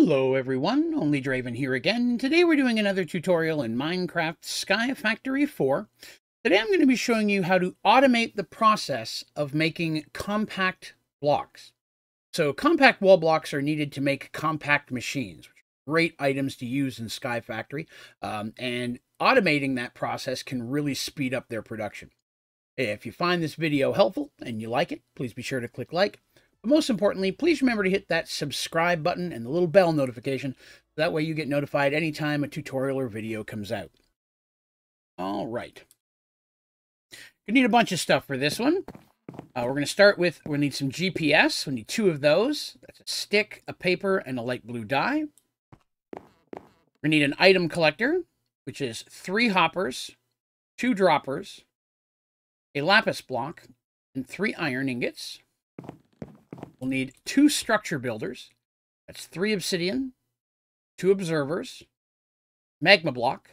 Hello everyone, Only Draven here again. Today we're doing another tutorial in Minecraft Sky Factory 4. Today I'm going to be showing you how to automate the process of making compact blocks. So compact wall blocks are needed to make compact machines, which are great items to use in Sky Factory, um, and automating that process can really speed up their production. If you find this video helpful and you like it, please be sure to click like but most importantly, please remember to hit that subscribe button and the little bell notification. That way you get notified anytime a tutorial or video comes out. All right. You need a bunch of stuff for this one. Uh, we're going to start with, we need some GPS. We need two of those. That's a stick, a paper, and a light blue dye. We need an item collector, which is three hoppers, two droppers, a lapis block, and three iron ingots. We'll need two structure builders. That's three obsidian, two observers, magma block,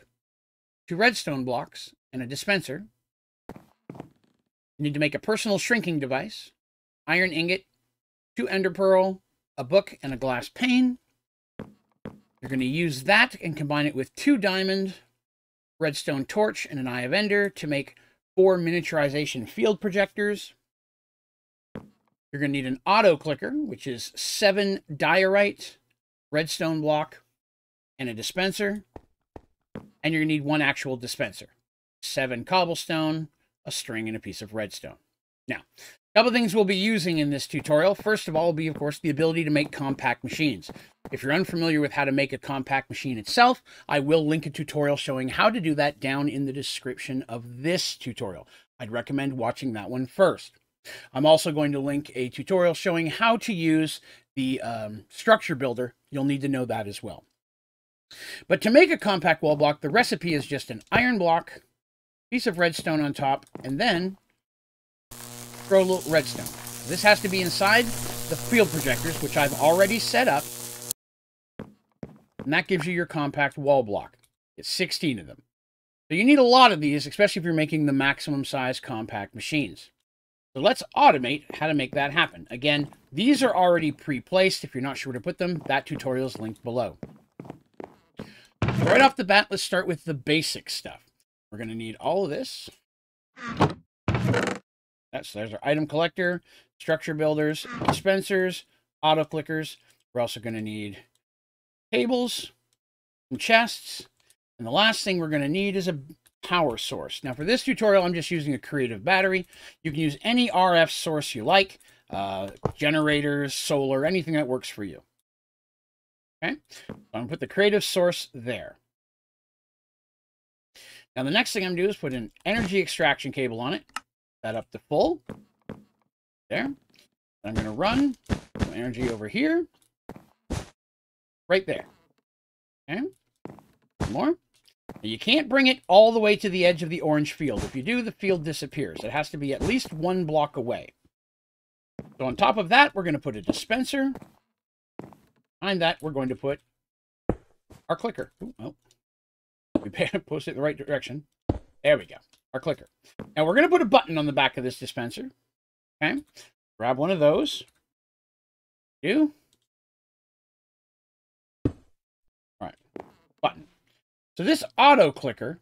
two redstone blocks, and a dispenser. You need to make a personal shrinking device, iron ingot, two ender pearl, a book, and a glass pane. You're going to use that and combine it with two diamond, redstone torch, and an eye of ender to make four miniaturization field projectors. You're going to need an auto clicker, which is seven diorite, redstone block, and a dispenser. And you're going to need one actual dispenser. Seven cobblestone, a string, and a piece of redstone. Now, a couple things we'll be using in this tutorial. First of all will be, of course, the ability to make compact machines. If you're unfamiliar with how to make a compact machine itself, I will link a tutorial showing how to do that down in the description of this tutorial. I'd recommend watching that one first. I'm also going to link a tutorial showing how to use the um, structure builder. You'll need to know that as well. But to make a compact wall block, the recipe is just an iron block, piece of redstone on top, and then throw a little redstone. This has to be inside the field projectors, which I've already set up. And that gives you your compact wall block. It's 16 of them. So you need a lot of these, especially if you're making the maximum size compact machines. So let's automate how to make that happen. Again, these are already pre-placed. If you're not sure where to put them, that tutorial is linked below. Right off the bat, let's start with the basic stuff. We're going to need all of this. That's there's our item collector, structure builders, dispensers, auto clickers. We're also going to need tables, some chests, and the last thing we're going to need is a power source. Now for this tutorial, I'm just using a creative battery. You can use any RF source you like, uh, generators, solar, anything that works for you. Okay, I'm gonna put the creative source there. Now the next thing I'm gonna do is put an energy extraction cable on it, that up to full, there. I'm gonna run some energy over here, right there. Okay, more. You can't bring it all the way to the edge of the orange field. If you do, the field disappears. It has to be at least one block away. So on top of that, we're going to put a dispenser. Behind that, we're going to put our clicker. Ooh, oh. We post it in the right direction. There we go. Our clicker. Now we're going to put a button on the back of this dispenser. Okay. Grab one of those. Do. All right. Button. So this auto clicker,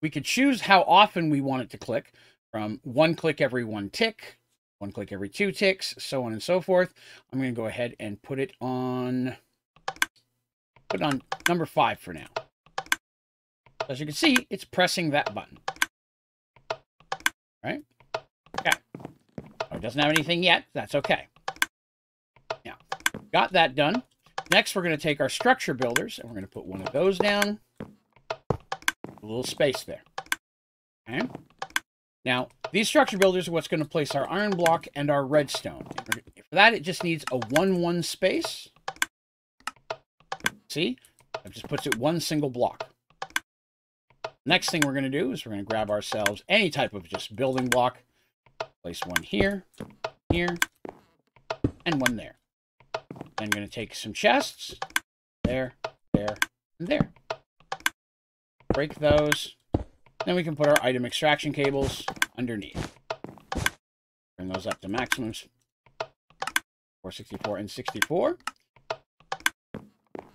we could choose how often we want it to click from one click every one tick, one click every two ticks, so on and so forth. I'm going to go ahead and put it on, put it on number five for now. As you can see, it's pressing that button. Right? Okay. Oh, it doesn't have anything yet. That's okay. Now, got that done. Next, we're going to take our structure builders, and we're going to put one of those down. A little space there. Okay. Now, these structure builders are what's going to place our iron block and our redstone. For that, it just needs a 1-1 space. See? It just puts it one single block. Next thing we're going to do is we're going to grab ourselves any type of just building block. Place one here, here, and one there. I'm going to take some chests. There, there, and there. Break those. Then we can put our item extraction cables underneath. Bring those up to maximums. 464 and 64.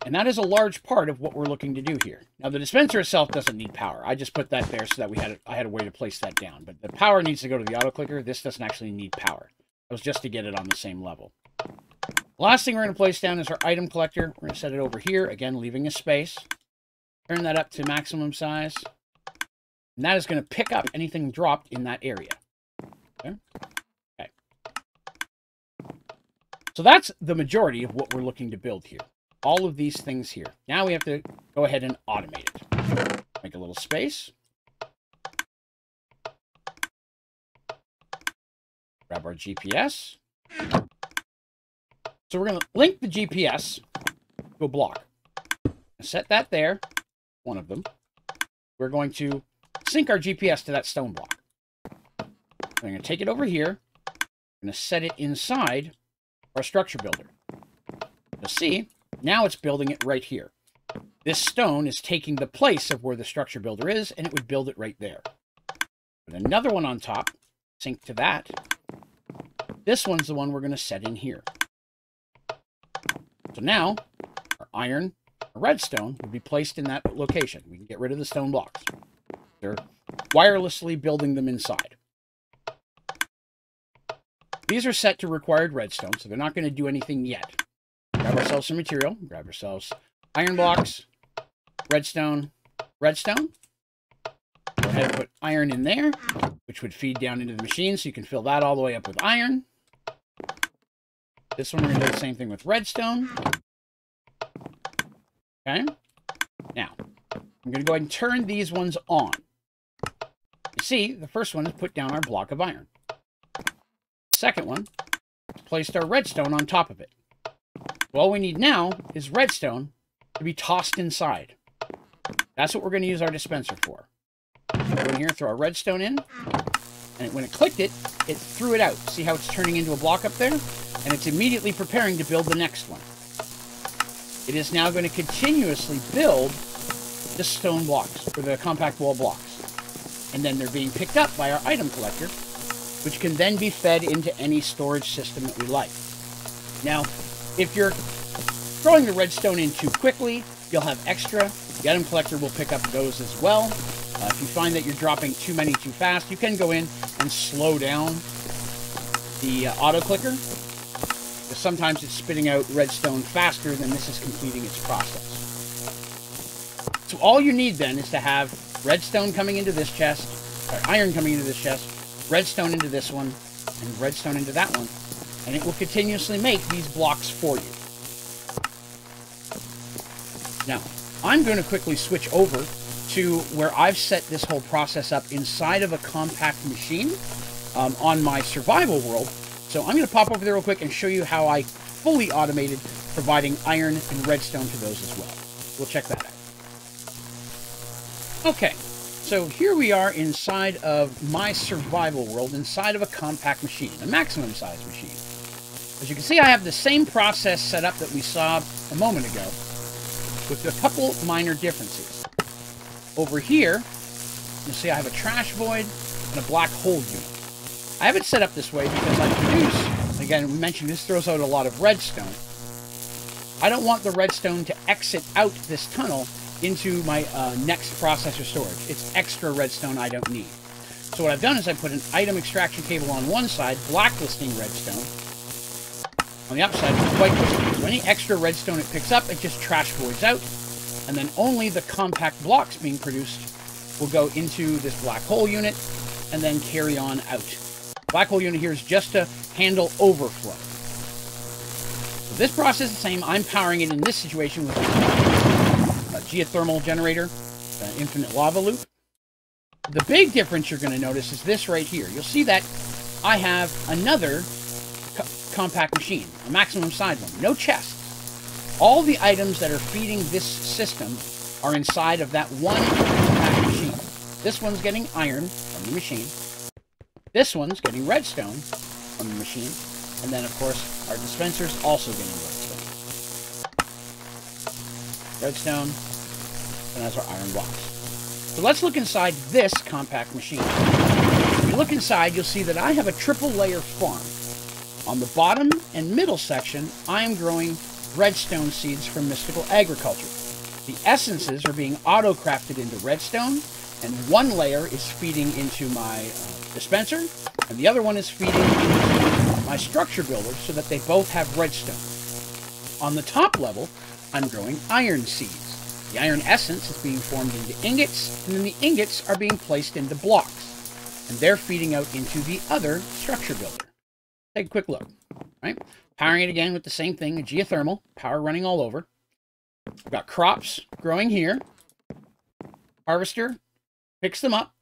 And that is a large part of what we're looking to do here. Now, the dispenser itself doesn't need power. I just put that there so that we had a, I had a way to place that down. But the power needs to go to the auto clicker. This doesn't actually need power. It was just to get it on the same level. Last thing we're going to place down is our item collector. We're going to set it over here, again, leaving a space. Turn that up to maximum size. And that is going to pick up anything dropped in that area. Okay. okay. So that's the majority of what we're looking to build here all of these things here. Now we have to go ahead and automate it. Make a little space. Grab our GPS. So we're going to link the GPS to a block. Set that there, one of them. We're going to sync our GPS to that stone block. I'm going to take it over here. I'm going to set it inside our structure builder. You'll see now it's building it right here. This stone is taking the place of where the structure builder is, and it would build it right there. Put another one on top, sync to that. This one's the one we're going to set in here. So now, our iron, our redstone, would be placed in that location. We can get rid of the stone blocks. They're wirelessly building them inside. These are set to required redstone, so they're not going to do anything yet grab ourselves some material, grab ourselves iron blocks, redstone, redstone. Go ahead and put iron in there, which would feed down into the machine, so you can fill that all the way up with iron. This one, we're going to do the same thing with redstone. Okay. Now, I'm going to go ahead and turn these ones on. You see, the first one is put down our block of iron. Second one, placed our redstone on top of it. All we need now is redstone to be tossed inside. That's what we're going to use our dispenser for. Go in here, throw our redstone in, and when it clicked it, it threw it out. See how it's turning into a block up there? And it's immediately preparing to build the next one. It is now going to continuously build the stone blocks, or the compact wall blocks. And then they're being picked up by our item collector, which can then be fed into any storage system that we like. Now, if you're throwing the redstone in too quickly, you'll have extra. The item collector will pick up those as well. Uh, if you find that you're dropping too many too fast, you can go in and slow down the uh, auto clicker. Sometimes it's spitting out redstone faster than this is completing its process. So all you need then is to have redstone coming into this chest, or iron coming into this chest, redstone into this one, and redstone into that one, and it will continuously make these blocks for you. Now, I'm going to quickly switch over to where I've set this whole process up inside of a compact machine um, on my survival world. So I'm going to pop over there real quick and show you how I fully automated providing iron and redstone to those as well. We'll check that out. Okay, so here we are inside of my survival world, inside of a compact machine, a maximum size machine. As you can see, I have the same process set up that we saw a moment ago, with a couple minor differences. Over here, you'll see I have a trash void and a black hole unit. I have it set up this way because I produce, again, we mentioned this throws out a lot of redstone. I don't want the redstone to exit out this tunnel into my uh, next processor storage. It's extra redstone I don't need. So what I've done is I put an item extraction cable on one side, blacklisting redstone, on the upside it's white So any extra redstone it picks up, it just trash voids out, and then only the compact blocks being produced will go into this black hole unit and then carry on out. Black hole unit here is just to handle overflow. So this process is the same. I'm powering it in this situation with a geothermal generator, an infinite lava loop. The big difference you're going to notice is this right here. You'll see that I have another compact machine, a maximum size one, no chest. All the items that are feeding this system are inside of that one compact machine. This one's getting iron from the machine. This one's getting redstone from the machine. And then, of course, our dispenser's also getting redstone. Redstone, and that's our iron blocks. So let's look inside this compact machine. If you look inside, you'll see that I have a triple layer farm. On the bottom and middle section, I am growing redstone seeds from Mystical Agriculture. The essences are being auto-crafted into redstone, and one layer is feeding into my uh, dispenser, and the other one is feeding my structure builder so that they both have redstone. On the top level, I'm growing iron seeds. The iron essence is being formed into ingots, and then the ingots are being placed into blocks, and they're feeding out into the other structure builder. Take a quick look, right? Powering it again with the same thing, a geothermal, power running all over. I've got crops growing here. Harvester picks them up.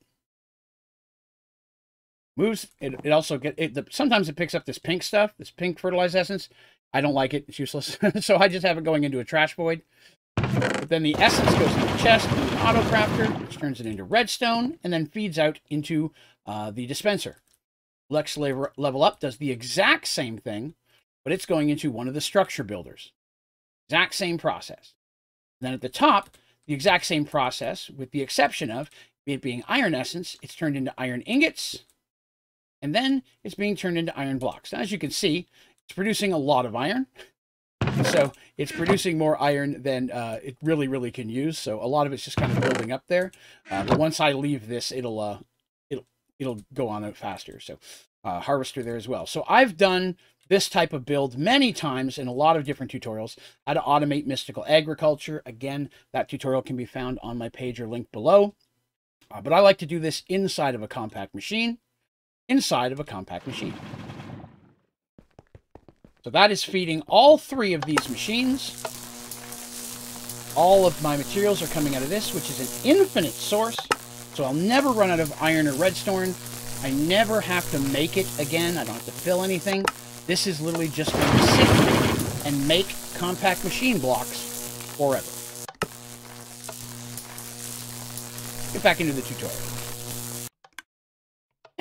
Moves. It, it also get it. The, sometimes it picks up this pink stuff, this pink fertilized essence. I don't like it. It's useless. so I just have it going into a trash void. But then the essence goes into the chest through an auto crafter, which turns it into redstone, and then feeds out into uh, the dispenser. Lex Level Up does the exact same thing, but it's going into one of the structure builders. Exact same process. Then at the top, the exact same process, with the exception of it being iron essence, it's turned into iron ingots, and then it's being turned into iron blocks. Now, as you can see, it's producing a lot of iron. So it's producing more iron than uh, it really, really can use. So a lot of it's just kind of building up there. Uh, but once I leave this, it'll uh, it'll it'll go on faster. So uh, harvester there as well. So I've done this type of build many times in a lot of different tutorials. How to automate mystical agriculture. Again, that tutorial can be found on my page or link below. Uh, but I like to do this inside of a compact machine. Inside of a compact machine. So that is feeding all three of these machines. All of my materials are coming out of this, which is an infinite source. So I'll never run out of iron or redstone. I never have to make it again. I don't have to fill anything. This is literally just going to sit and make compact machine blocks forever. Get back into the tutorial.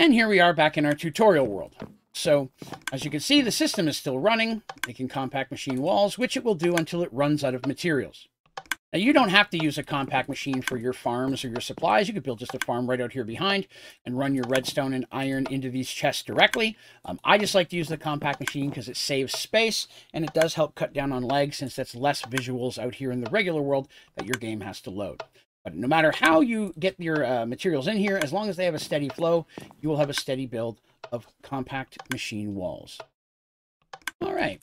And here we are back in our tutorial world. So, as you can see, the system is still running, making compact machine walls, which it will do until it runs out of materials. Now, you don't have to use a compact machine for your farms or your supplies. You could build just a farm right out here behind and run your redstone and iron into these chests directly. Um, I just like to use the compact machine because it saves space and it does help cut down on lag since that's less visuals out here in the regular world that your game has to load. But no matter how you get your uh, materials in here, as long as they have a steady flow, you will have a steady build of compact machine walls. All right.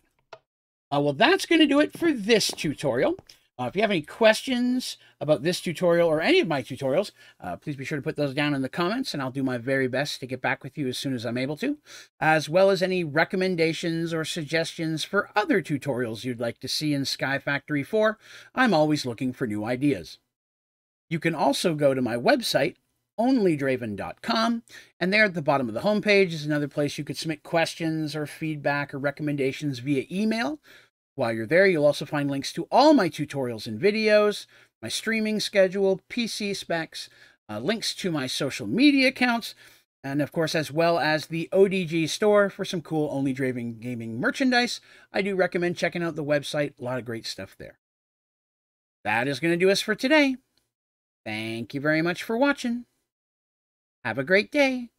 Uh, well, that's going to do it for this tutorial. Uh, if you have any questions about this tutorial or any of my tutorials, uh, please be sure to put those down in the comments and I'll do my very best to get back with you as soon as I'm able to, as well as any recommendations or suggestions for other tutorials you'd like to see in Sky Factory 4. I'm always looking for new ideas. You can also go to my website, onlydraven.com, and there at the bottom of the homepage is another place you could submit questions or feedback or recommendations via email while you're there, you'll also find links to all my tutorials and videos, my streaming schedule, PC specs, uh, links to my social media accounts, and of course, as well as the ODG store for some cool Only Draven gaming merchandise. I do recommend checking out the website. A lot of great stuff there. That is going to do us for today. Thank you very much for watching. Have a great day.